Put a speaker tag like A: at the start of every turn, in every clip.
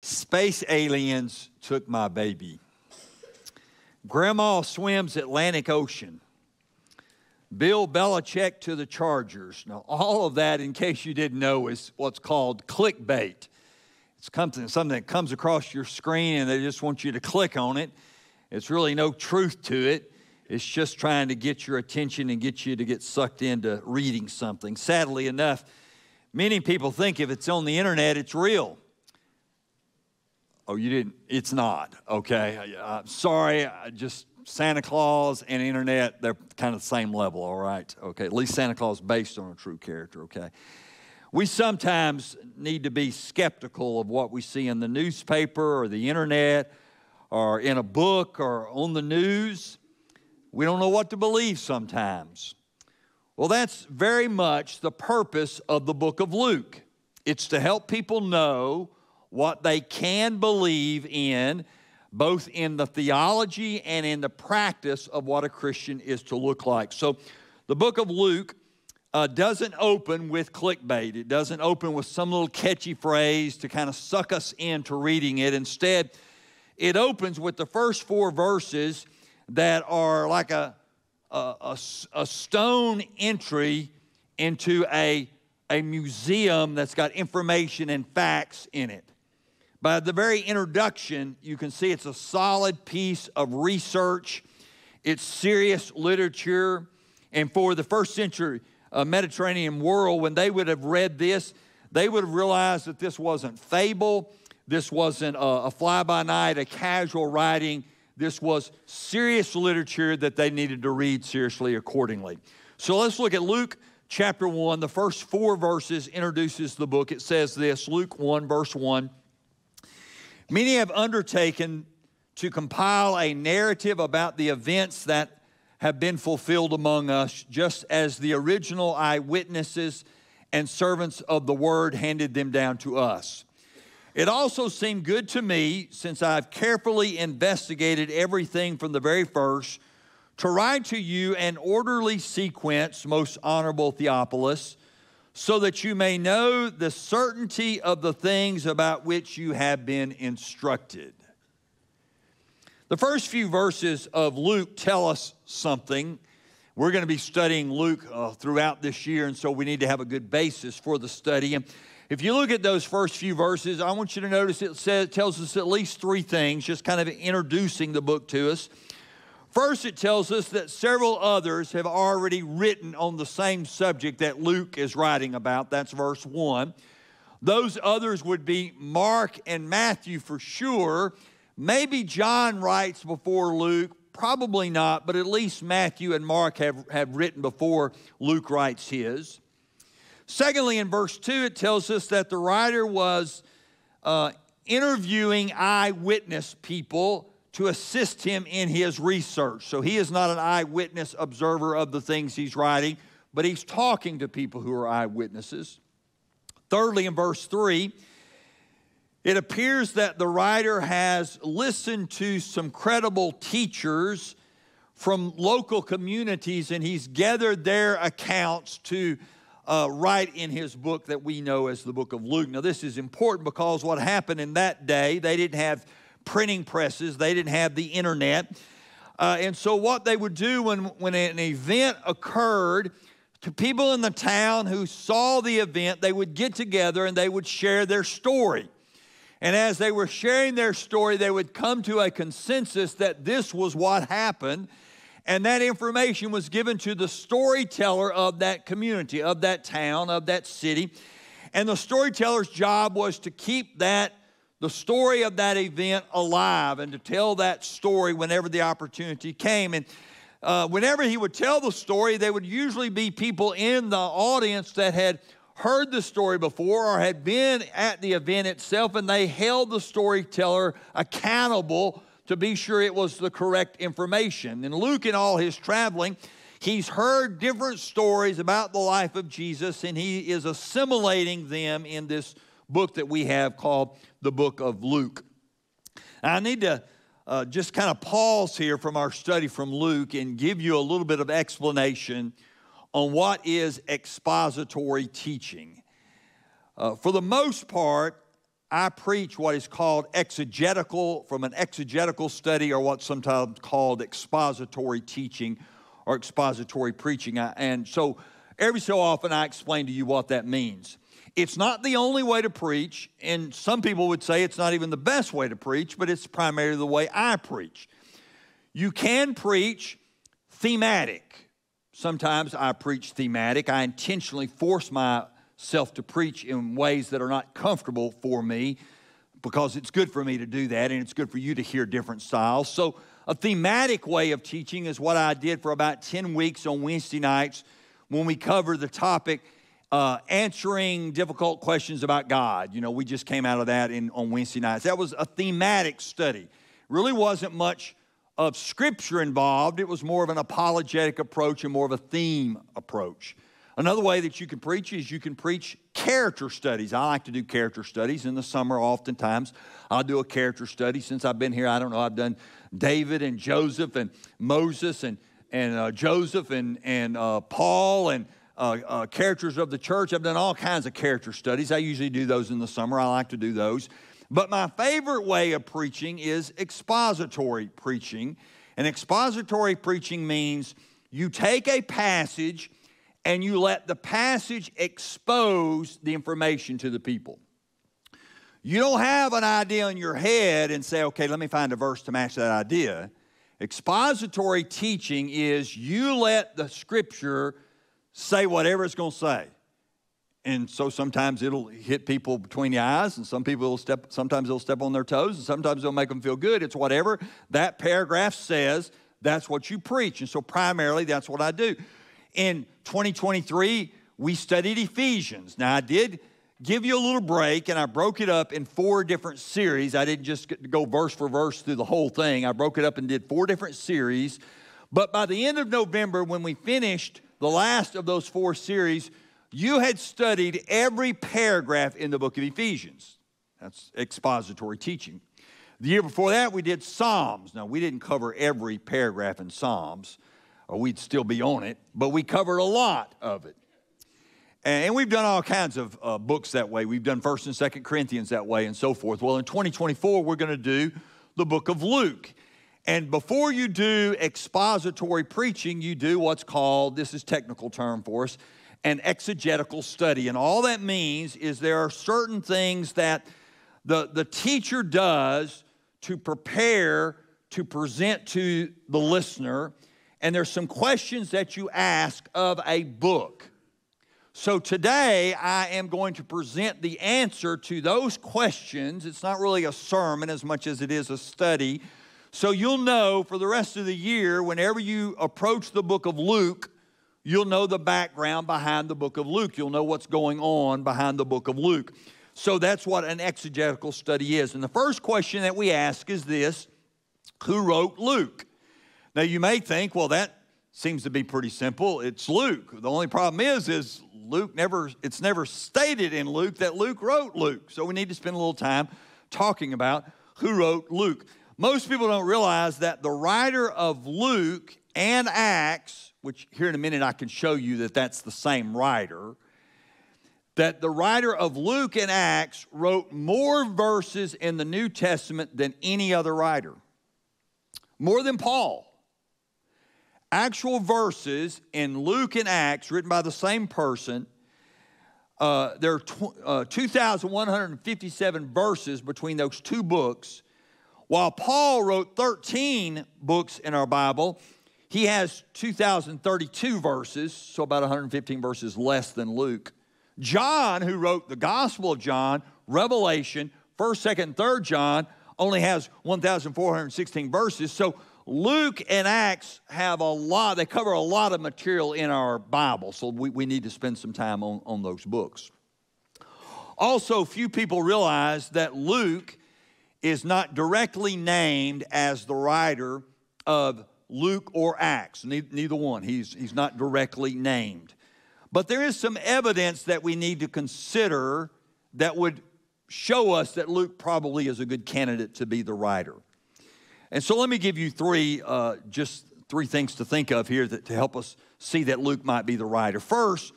A: Space aliens took my baby. Grandma swims Atlantic Ocean. Bill Belichick to the Chargers. Now, all of that, in case you didn't know, is what's called clickbait. It's something, something that comes across your screen and they just want you to click on it. It's really no truth to it. It's just trying to get your attention and get you to get sucked into reading something. Sadly enough, many people think if it's on the internet, it's real. Oh, you didn't? It's not. Okay. Sorry. I just Santa Claus and internet, they're kind of the same level, all right? Okay. At least Santa Claus based on a true character, okay? We sometimes need to be skeptical of what we see in the newspaper or the internet or in a book or on the news. We don't know what to believe sometimes. Well, that's very much the purpose of the book of Luke. It's to help people know what they can believe in, both in the theology and in the practice of what a Christian is to look like. So, the book of Luke uh, doesn't open with clickbait. It doesn't open with some little catchy phrase to kind of suck us into reading it. Instead, it opens with the first four verses that are like a, a, a, a stone entry into a, a museum that's got information and facts in it. By the very introduction, you can see it's a solid piece of research. It's serious literature. And for the first century uh, Mediterranean world, when they would have read this, they would have realized that this wasn't fable, this wasn't a, a fly by night, a casual writing. This was serious literature that they needed to read seriously accordingly. So let's look at Luke chapter 1. The first four verses introduces the book. It says this Luke 1, verse 1. Many have undertaken to compile a narrative about the events that have been fulfilled among us, just as the original eyewitnesses and servants of the word handed them down to us. It also seemed good to me, since I've carefully investigated everything from the very first, to write to you an orderly sequence, most honorable Theophilus so that you may know the certainty of the things about which you have been instructed. The first few verses of Luke tell us something. We're going to be studying Luke uh, throughout this year, and so we need to have a good basis for the study. And if you look at those first few verses, I want you to notice it says, it tells us at least three things, just kind of introducing the book to us. First, it tells us that several others have already written on the same subject that Luke is writing about. That's verse 1. Those others would be Mark and Matthew for sure. Maybe John writes before Luke, probably not, but at least Matthew and Mark have, have written before Luke writes his. Secondly, in verse 2, it tells us that the writer was uh, interviewing eyewitness people to assist him in his research. So he is not an eyewitness observer of the things he's writing, but he's talking to people who are eyewitnesses. Thirdly, in verse 3, it appears that the writer has listened to some credible teachers from local communities and he's gathered their accounts to uh, write in his book that we know as the book of Luke. Now, this is important because what happened in that day, they didn't have printing presses, they didn't have the internet. Uh, and so, what they would do when, when an event occurred, to people in the town who saw the event, they would get together and they would share their story. And as they were sharing their story, they would come to a consensus that this was what happened. And that information was given to the storyteller of that community, of that town, of that city. And the storyteller's job was to keep that the story of that event alive and to tell that story whenever the opportunity came. And uh, whenever he would tell the story, there would usually be people in the audience that had heard the story before or had been at the event itself, and they held the storyteller accountable to be sure it was the correct information. And Luke, in all his traveling, he's heard different stories about the life of Jesus, and he is assimilating them in this book that we have called the book of Luke. I need to uh, just kind of pause here from our study from Luke and give you a little bit of explanation on what is expository teaching. Uh, for the most part, I preach what is called exegetical, from an exegetical study, or what's sometimes called expository teaching or expository preaching. And so every so often I explain to you what that means. It's not the only way to preach, and some people would say it's not even the best way to preach, but it's primarily the way I preach. You can preach thematic. Sometimes I preach thematic. I intentionally force myself to preach in ways that are not comfortable for me because it's good for me to do that and it's good for you to hear different styles. So, a thematic way of teaching is what I did for about 10 weeks on Wednesday nights when we covered the topic uh, answering difficult questions about God. You know, we just came out of that in, on Wednesday nights. That was a thematic study. Really wasn't much of scripture involved, it was more of an apologetic approach and more of a theme approach. Another way that you can preach is you can preach character studies. I like to do character studies in the summer, oftentimes. I'll do a character study. Since I've been here, I don't know, I've done David and Joseph and Moses and, and uh, Joseph and, and uh, Paul and uh, uh, characters of the church. I've done all kinds of character studies. I usually do those in the summer. I like to do those. But my favorite way of preaching is expository preaching. And expository preaching means you take a passage and you let the passage expose the information to the people. You don't have an idea in your head and say, okay, let me find a verse to match that idea. Expository teaching is you let the scripture say whatever it's going to say. And so sometimes it'll hit people between the eyes, and some people will step, sometimes they'll step on their toes, and sometimes it'll make them feel good. It's whatever that paragraph says, that's what you preach. And so primarily that's what I do. In 2023, we studied Ephesians. Now I did give you a little break, and I broke it up in four different series. I didn't just go verse for verse through the whole thing. I broke it up and did four different series. But by the end of November, when we finished the last of those four series, you had studied every paragraph in the book of Ephesians. That's expository teaching. The year before that, we did Psalms. Now, we didn't cover every paragraph in Psalms, or we'd still be on it, but we covered a lot of it. And we've done all kinds of uh, books that way. We've done 1st and 2nd Corinthians that way and so forth. Well, in 2024, we're going to do the book of Luke. And before you do expository preaching, you do what's called, this is technical term for us, an exegetical study. And all that means is there are certain things that the, the teacher does to prepare to present to the listener. And there's some questions that you ask of a book. So today I am going to present the answer to those questions. It's not really a sermon as much as it is a study so you'll know for the rest of the year, whenever you approach the book of Luke, you'll know the background behind the book of Luke. You'll know what's going on behind the book of Luke. So that's what an exegetical study is. And the first question that we ask is this Who wrote Luke? Now you may think, well, that seems to be pretty simple. It's Luke. The only problem is, is Luke never, it's never stated in Luke that Luke wrote Luke. So we need to spend a little time talking about who wrote Luke. Most people don't realize that the writer of Luke and Acts, which here in a minute I can show you that that's the same writer, that the writer of Luke and Acts wrote more verses in the New Testament than any other writer, more than Paul. Actual verses in Luke and Acts, written by the same person, uh, there are tw- uh, 2,157 verses between those two books while Paul wrote 13 books in our Bible, he has 2,032 verses, so about 115 verses less than Luke. John, who wrote the Gospel of John, Revelation, 1st, 2nd, 3rd John, only has 1,416 verses. So Luke and Acts have a lot, they cover a lot of material in our Bible. So we, we need to spend some time on, on those books. Also, few people realize that Luke is not directly named as the writer of Luke or Acts, neither one. He's, he's not directly named. But there is some evidence that we need to consider that would show us that Luke probably is a good candidate to be the writer. And so let me give you three, uh, just three things to think of here that, to help us see that Luke might be the writer. First,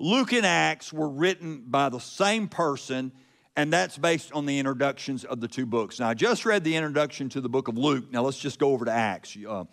A: Luke and Acts were written by the same person and that's based on the introductions of the two books. Now, I just read the introduction to the book of Luke. Now, let's just go over to Acts. Uh,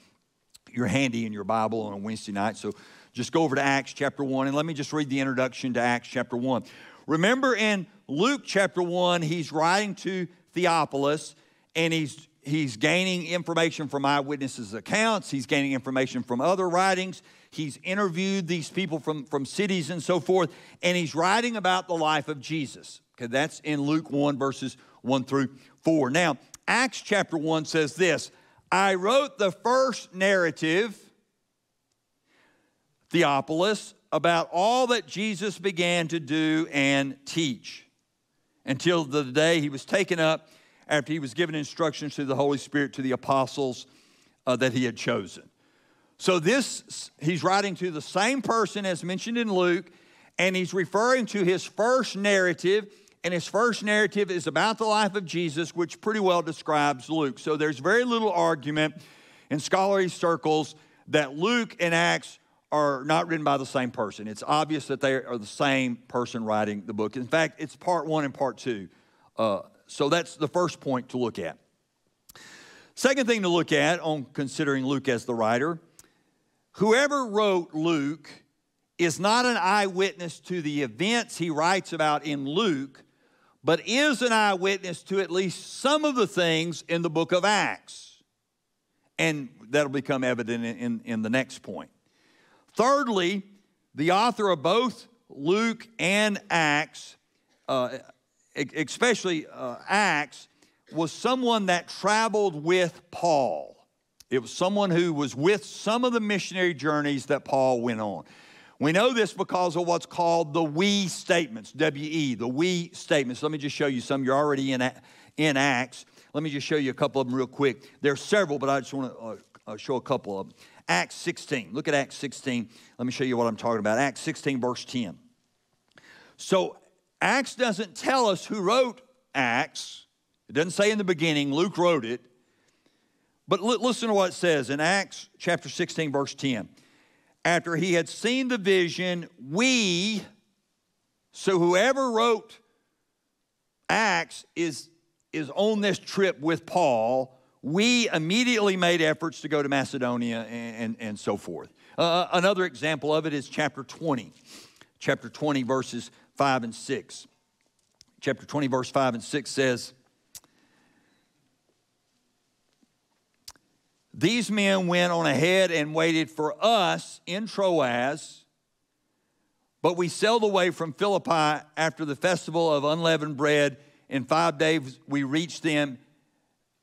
A: you're handy in your Bible on a Wednesday night, so just go over to Acts chapter 1, and let me just read the introduction to Acts chapter 1. Remember in Luke chapter 1, he's writing to Theophilus, and he's he's gaining information from eyewitnesses' accounts, he's gaining information from other writings, he's interviewed these people from, from cities and so forth, and he's writing about the life of Jesus. Okay, that's in Luke 1, verses 1 through 4. Now, Acts chapter 1 says this I wrote the first narrative, Theophilus, about all that Jesus began to do and teach until the day he was taken up after he was given instructions through the Holy Spirit to the apostles uh, that he had chosen. So, this, he's writing to the same person as mentioned in Luke, and he's referring to his first narrative. And his first narrative is about the life of Jesus, which pretty well describes Luke. So, there's very little argument in scholarly circles that Luke and Acts are not written by the same person. It's obvious that they are the same person writing the book. In fact, it's part one and part two. Uh, so that's the first point to look at. Second thing to look at on considering Luke as the writer whoever wrote Luke is not an eyewitness to the events he writes about in Luke, but is an eyewitness to at least some of the things in the book of Acts. And that'll become evident in, in, in the next point. Thirdly, the author of both Luke and Acts uh, especially uh, Acts, was someone that traveled with Paul. It was someone who was with some of the missionary journeys that Paul went on. We know this because of what's called the we statements, W E, the we statements. Let me just show you some. You're already in, in Acts. Let me just show you a couple of them real quick. There are several, but I just want to uh, uh, show a couple of them. Acts 16. Look at Acts 16. Let me show you what I'm talking about. Acts 16, verse 10. So Acts doesn't tell us who wrote Acts. It doesn't say in the beginning, Luke wrote it. But listen to what it says in Acts chapter 16, verse 10. After he had seen the vision, we, so whoever wrote Acts is, is on this trip with Paul, we immediately made efforts to go to Macedonia and, and, and so forth. Uh, another example of it is chapter 20. Chapter 20, verses 5 and 6. Chapter 20, verse 5 and 6 says, These men went on ahead and waited for us in Troas, but we sailed away from Philippi after the festival of unleavened bread. In five days, we reached them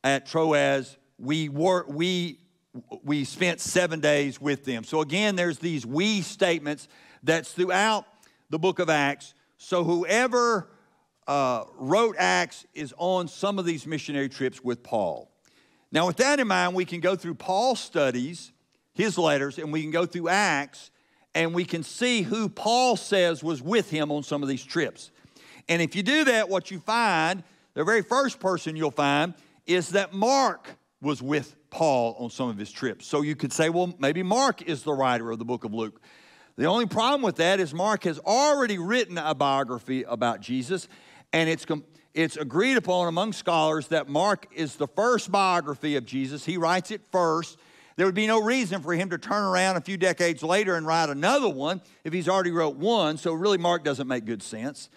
A: at Troas. We, were, we, we spent seven days with them. So, again, there's these we statements that's throughout the book of Acts so whoever uh, wrote Acts is on some of these missionary trips with Paul. Now, with that in mind, we can go through Paul's studies, his letters, and we can go through Acts, and we can see who Paul says was with him on some of these trips. And if you do that, what you find, the very first person you'll find is that Mark was with Paul on some of his trips. So you could say, well, maybe Mark is the writer of the book of Luke. The only problem with that is Mark has already written a biography about Jesus, and it's, it's agreed upon among scholars that Mark is the first biography of Jesus. He writes it first. There would be no reason for him to turn around a few decades later and write another one if he's already wrote one, so really Mark doesn't make good sense.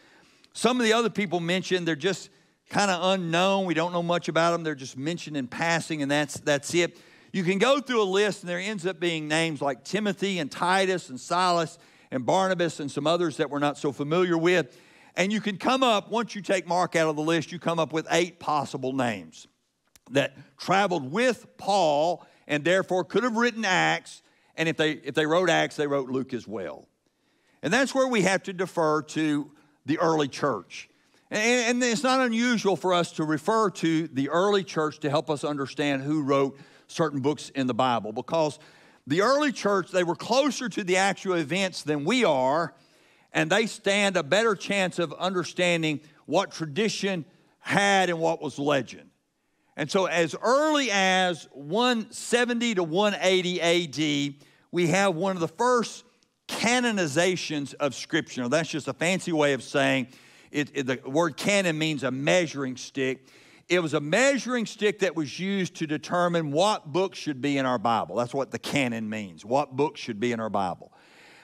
A: Some of the other people mentioned they're just kind of unknown. We don't know much about them. They're just mentioned in passing, and that's, that's it. You can go through a list, and there ends up being names like Timothy and Titus and Silas and Barnabas and some others that we're not so familiar with. And you can come up, once you take Mark out of the list, you come up with eight possible names that traveled with Paul and therefore could have written Acts. And if they, if they wrote Acts, they wrote Luke as well. And that's where we have to defer to the early church. And, it's not unusual for us to refer to the early church to help us understand who wrote certain books in the Bible because the early church, they were closer to the actual events than we are, and they stand a better chance of understanding what tradition had and what was legend. And so, as early as 170 to 180 AD, we have one of the first canonizations of Scripture. Now, that's just a fancy way of saying it, it, the word canon means a measuring stick. It was a measuring stick that was used to determine what books should be in our Bible. That's what the canon means, what books should be in our Bible.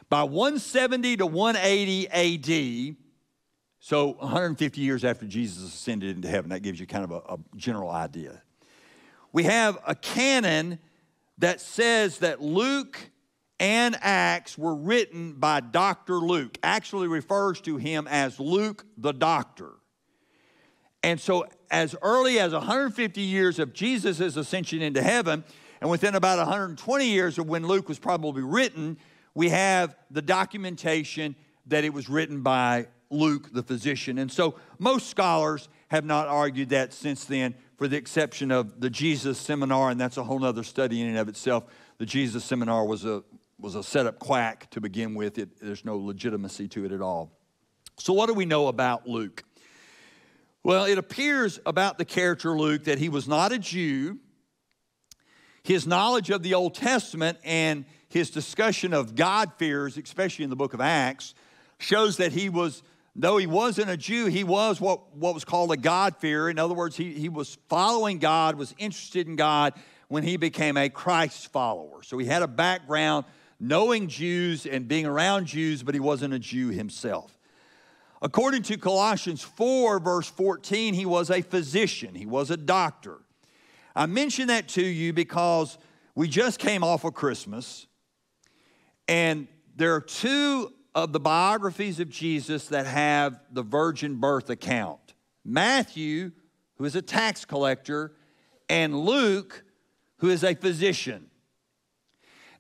A: By 170 to 180 AD, so 150 years after Jesus ascended into heaven, that gives you kind of a, a general idea. We have a canon that says that Luke and Acts were written by Dr. Luke, actually refers to him as Luke the doctor. And so, as early as 150 years of Jesus' ascension into heaven, and within about 120 years of when Luke was probably written, we have the documentation that it was written by Luke the physician. And so, most scholars have not argued that since then, for the exception of the Jesus Seminar, and that's a whole other study in and of itself. The Jesus Seminar was a, was a setup quack to begin with, it, there's no legitimacy to it at all. So, what do we know about Luke? Well, it appears about the character Luke that he was not a Jew. His knowledge of the Old Testament and his discussion of God fears, especially in the book of Acts, shows that he was though he wasn't a Jew, he was what, what was called a God-fearer. In other words, he, he was following God, was interested in God when he became a Christ follower. So he had a background knowing Jews and being around Jews, but he wasn't a Jew himself. According to Colossians 4, verse 14, he was a physician, he was a doctor. I mention that to you because we just came off of Christmas, and there are two of the biographies of Jesus that have the virgin birth account Matthew, who is a tax collector, and Luke, who is a physician.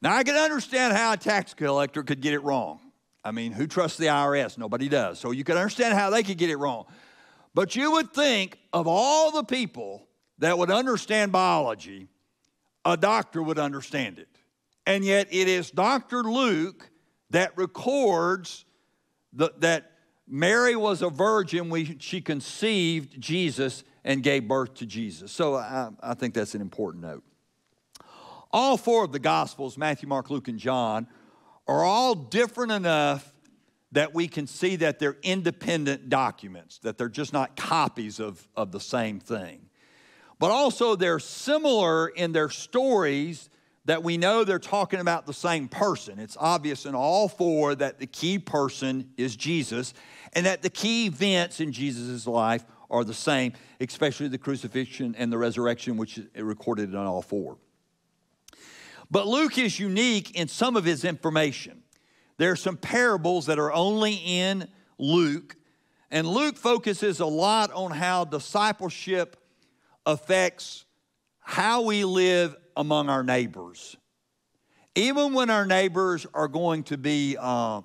A: Now, I can understand how a tax collector could get it wrong. I mean, who trusts the IRS? Nobody does. So you can understand how they could get it wrong. But you would think of all the people that would understand biology, a doctor would understand it. And yet it is Dr. Luke that records the, that Mary was a virgin when she conceived Jesus and gave birth to Jesus. So I, I think that's an important note. All four of the Gospels, Matthew, Mark, Luke, and John, are all different enough that we can see that they're independent documents, that they're just not copies of, of the same thing. But also, they're similar in their stories that we know they're talking about the same person. It's obvious in all four that the key person is Jesus and that the key events in Jesus' life are the same, especially the crucifixion and the resurrection, which is recorded in all four. But Luke is unique in some of his information. There are some parables that are only in Luke, and Luke focuses a lot on how discipleship affects how we live among our neighbors. Even when our neighbors are going to be uh,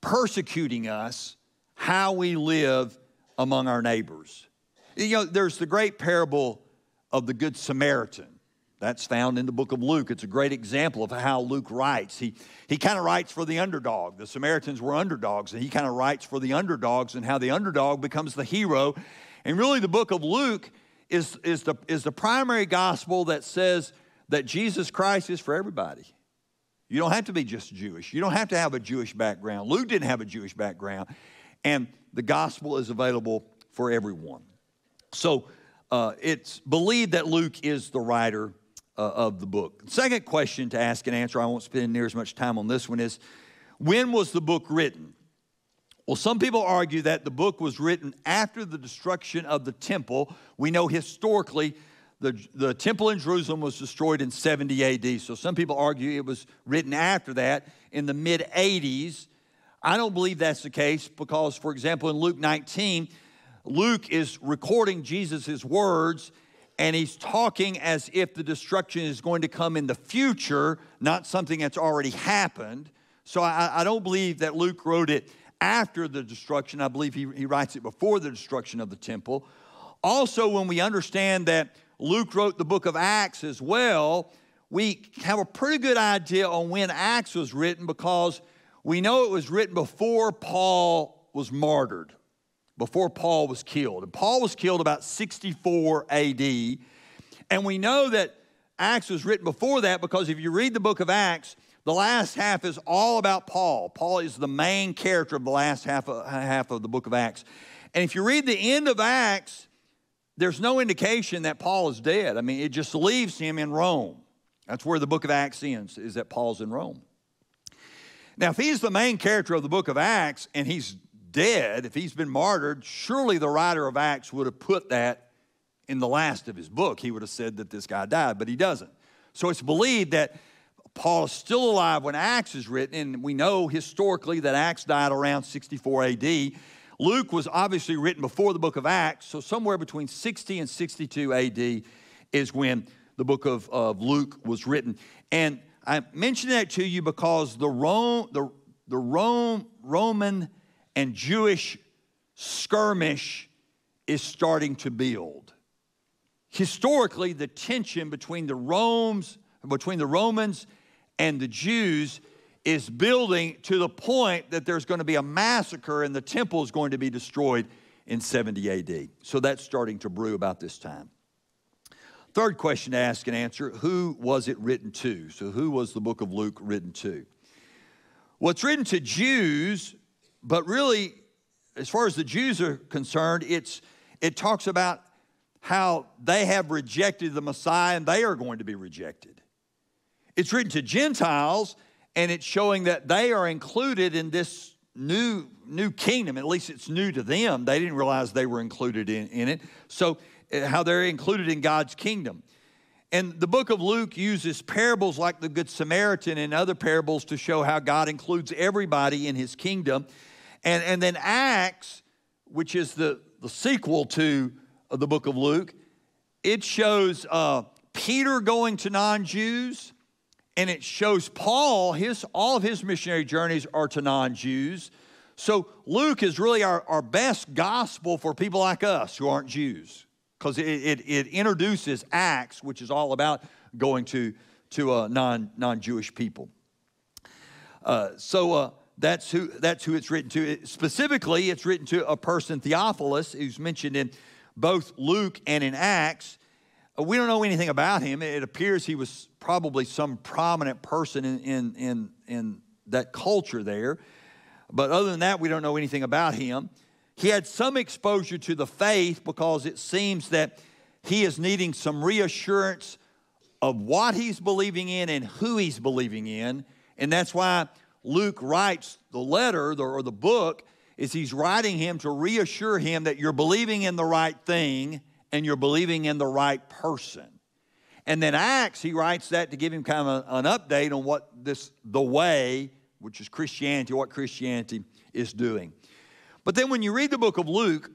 A: persecuting us, how we live among our neighbors. You know, there's the great parable of the Good Samaritan. That's found in the book of Luke. It's a great example of how Luke writes. He, he kind of writes for the underdog. The Samaritans were underdogs, and he kind of writes for the underdogs and how the underdog becomes the hero. And really, the book of Luke is, is, the, is the primary gospel that says that Jesus Christ is for everybody. You don't have to be just Jewish. You don't have to have a Jewish background. Luke didn't have a Jewish background. And the gospel is available for everyone. So uh, it's believed that Luke is the writer uh, of the book. Second question to ask and answer, I won't spend near as much time on this one, is when was the book written? Well, some people argue that the book was written after the destruction of the temple. We know historically the, the temple in Jerusalem was destroyed in 70 AD. So some people argue it was written after that in the mid 80s. I don't believe that's the case because, for example, in Luke 19, Luke is recording Jesus' words and he's talking as if the destruction is going to come in the future, not something that's already happened. So I, I don't believe that Luke wrote it after the destruction. I believe he, he writes it before the destruction of the temple. Also, when we understand that Luke wrote the book of Acts as well, we have a pretty good idea on when Acts was written because we know it was written before Paul was martyred, before Paul was killed. And Paul was killed about 64 AD. And we know that Acts was written before that because if you read the book of Acts, The last half is all about Paul. Paul is the main character of the last half of, half of the book of Acts. And if you read the end of Acts, there's no indication that Paul is dead. I mean, it just leaves him in Rome. That's where the book of Acts ends, is that Paul's in Rome. Now, if he's the main character of the book of Acts and he's dead, if he's been martyred, surely the writer of Acts would have put that in the last of his book. He would have said that this guy died, but he doesn't. So it's believed that Paul is still alive when Acts is written, and we know historically that Acts died around 64 AD. Luke was obviously written before the book of Acts, so somewhere between 60 and 62 AD is when the book of, of Luke was written. And I mention that to you because the, Rome, the, the Rome, Roman and Jewish skirmish is starting to build. Historically, the tension between the Rome's, between the Romans and the Jews is building to the point that there's going to be a massacre and the temple is going to be destroyed in 70 AD. So that's starting to brew about this time. Third question to ask and answer Who was it written to? So, who was the book of Luke written to? Well, it's written to Jews, but really, as far as the Jews are concerned, it's, it talks about how they have rejected the Messiah and they are going to be rejected. It's written to Gentiles, and it's showing that they are included in this new, new kingdom. At least it's new to them. They didn't realize they were included in, in it. So, uh, how they're included in God's kingdom. And the book of Luke uses parables like the Good Samaritan and other parables to show how God includes everybody in his kingdom. And, and then Acts, which is the, the sequel to the book of Luke, it shows uh, Peter going to non Jews and it shows Paul, his, all of his missionary journeys are to non Jews. So Luke is really our, our best gospel for people like us who aren't Jews because it, it, it, introduces Acts, which is all about going to, to uh, non, non-Jewish people. Uh, so uh, that's, who, that's who it's written to. Specifically, it's written to a person, Theophilus, who's mentioned in both Luke and in Acts. Uh, we don't know anything about him. It appears he was probably some prominent person in, in, in, in that culture there. But other than that, we don't know anything about him. He had some exposure to the faith because it seems that he is needing some reassurance of what he's believing in and who he's believing in. And that's why Luke writes the letter or the book is he's writing him to reassure him that you're believing in the right thing and you're believing in the right person. And then Acts, he writes that to give him kind of an update on what this, the way, which is Christianity, what Christianity is doing. But then when you read the book of Luke,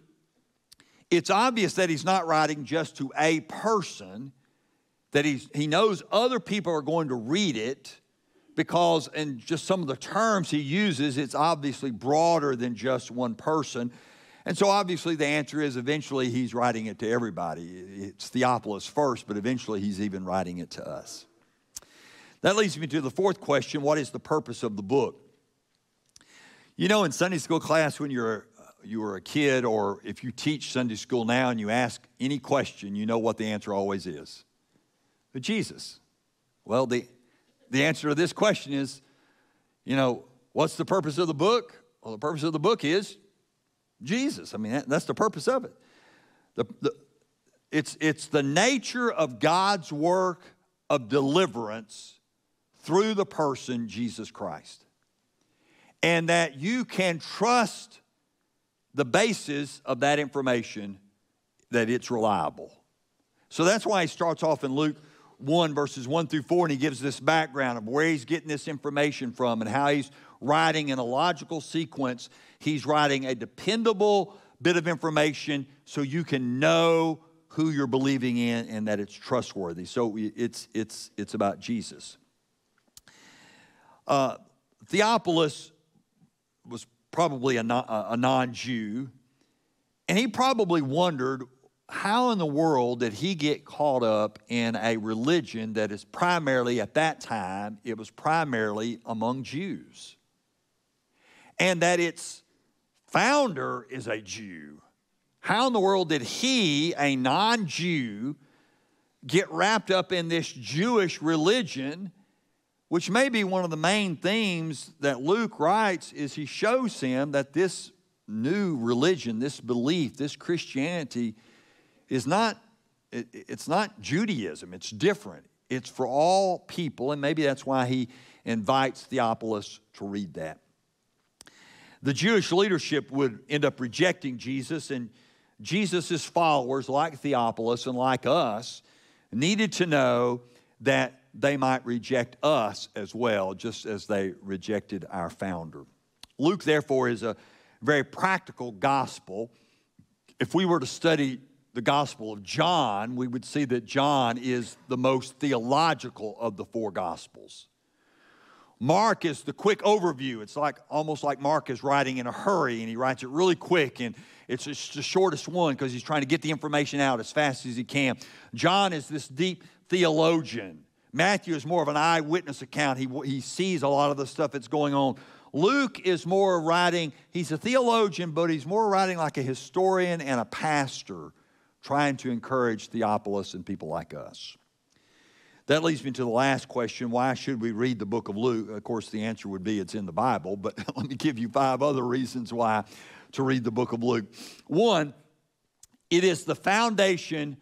A: it's obvious that he's not writing just to a person, that he's, he knows other people are going to read it because, in just some of the terms he uses, it's obviously broader than just one person. And so, obviously, the answer is eventually he's writing it to everybody. It's Theophilus first, but eventually he's even writing it to us. That leads me to the fourth question what is the purpose of the book? You know, in Sunday school class, when you're uh, you were a kid, or if you teach Sunday school now and you ask any question, you know what the answer always is. But Jesus. Well, the, the answer to this question is, you know, what's the purpose of the book? Well, the purpose of the book is Jesus. I mean, that, that's the purpose of it. The, the, it's, it's the nature of God's work of deliverance through the person Jesus Christ. And that you can trust the basis of that information that it's reliable. So that's why he starts off in Luke 1, verses 1 through 4, and he gives this background of where he's getting this information from and how he's writing in a logical sequence. He's writing a dependable bit of information so you can know who you're believing in and that it's trustworthy. So it's, it's, it's about Jesus. Uh, Theophilus was probably a, a non Jew, and he probably wondered how in the world did he get caught up in a religion that is primarily, at that time, it was primarily among Jews? And that its founder is a Jew. How in the world did he, a non Jew, get wrapped up in this Jewish religion which may be one of the main themes that Luke writes, is he shows him that this new religion, this belief, this Christianity is not, it, it's not Judaism, it's different. It's for all people, and maybe that's why he invites Theophilus to read that. The Jewish leadership would end up rejecting Jesus, and Jesus' followers, like Theophilus and like us, needed to know that they might reject us as well, just as they rejected our founder. Luke, therefore, is a very practical gospel. If we were to study the Gospel of John, we would see that John is the most theological of the four Gospels. Mark is the quick overview. It's like almost like Mark is writing in a hurry and he writes it really quick and it's just the shortest one because he's trying to get the information out as fast as he can. John is this deep theologian. Matthew is more of an eyewitness account. He, he sees a lot of the stuff that's going on. Luke is more writing, he's a theologian, but he's more writing like a historian and a pastor, trying to encourage Theophilus and people like us. That leads me to the last question why should we read the book of Luke? Of course, the answer would be it's in the Bible, but let me give you five other reasons why to read the book of Luke. One, it is the foundation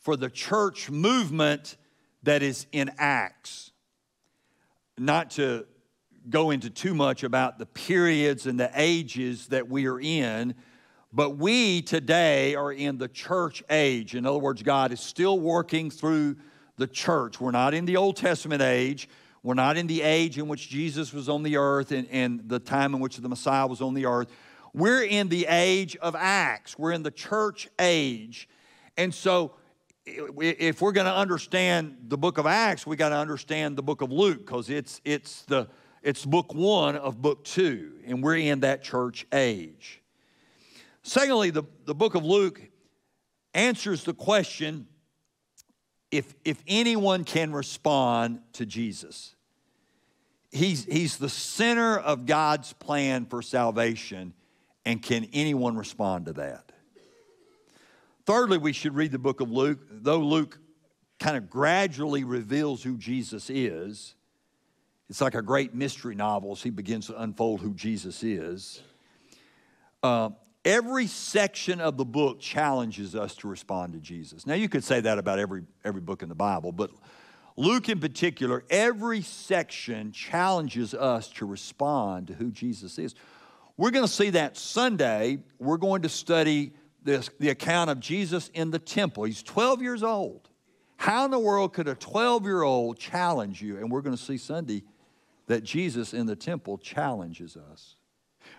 A: for the church movement that is in Acts. Not to go into too much about the periods and the ages that we are in, but we today are in the church age. In other words, God is still working through the church. We're not in the Old Testament age. We're not in the age in which Jesus was on the earth and, and the time in which the Messiah was on the earth. We're in the age of Acts. We're in the church age. And so, if we're going to understand the book of Acts, we got to understand the book of Luke because it's, it's, the, it's book one of book two, and we're in that church age. Secondly, the, the book of Luke answers the question if, if anyone can respond to Jesus. He's, he's the center of God's plan for salvation, and can anyone respond to that? Thirdly, we should read the book of Luke. Though Luke kind of gradually reveals who Jesus is, it's like a great mystery novel as he begins to unfold who Jesus is. Uh, every section of the book challenges us to respond to Jesus. Now, you could say that about every, every book in the Bible, but Luke in particular, every section challenges us to respond to who Jesus is. We're going to see that Sunday. We're going to study this, the account of Jesus in the temple. He's 12 years old. How in the world could a 12 year old challenge you? And we're going to see Sunday that Jesus in the temple challenges us.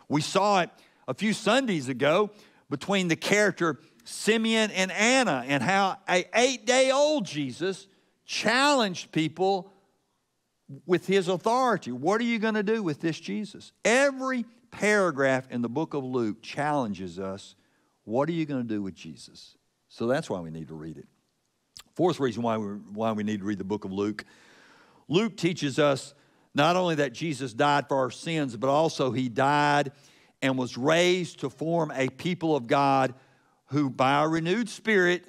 A: We saw it a few Sundays ago between the character Simeon and Anna and how a eight day old Jesus challenged people with his authority. What are you going to do with this Jesus? Every paragraph in the book of Luke challenges us what are you going to do with Jesus? So that's why we need to read it. Fourth reason why we, why we need to read the book of Luke Luke teaches us not only that Jesus died for our sins, but also he died and was raised to form a people of God who, by a renewed spirit,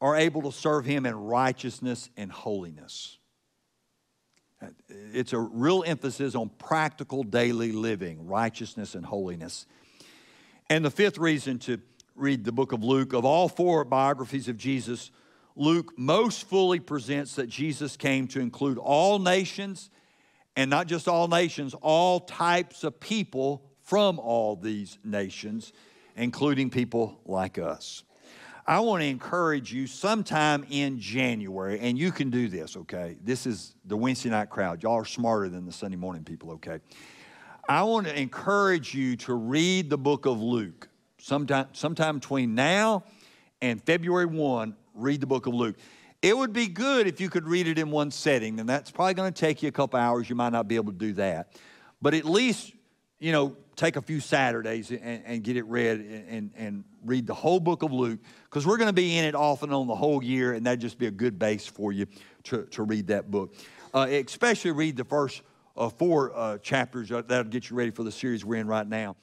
A: are able to serve him in righteousness and holiness. It's a real emphasis on practical daily living, righteousness and holiness. And the fifth reason to read the book of Luke, of all four biographies of Jesus, Luke most fully presents that Jesus came to include all nations, and not just all nations, all types of people from all these nations, including people like us. I want to encourage you sometime in January, and you can do this, okay? This is the Wednesday night crowd. Y'all are smarter than the Sunday morning people, okay? I want to encourage you to read the book of Luke. Sometime, sometime between now and February 1, read the book of Luke. It would be good if you could read it in one setting, and that's probably going to take you a couple hours. You might not be able to do that. But at least, you know, take a few Saturdays and, and get it read and, and read the whole book of Luke because we're going to be in it off and on the whole year, and that'd just be a good base for you to, to read that book. Uh, especially read the first uh, four uh, chapters that'll get you ready for the series we're in right now.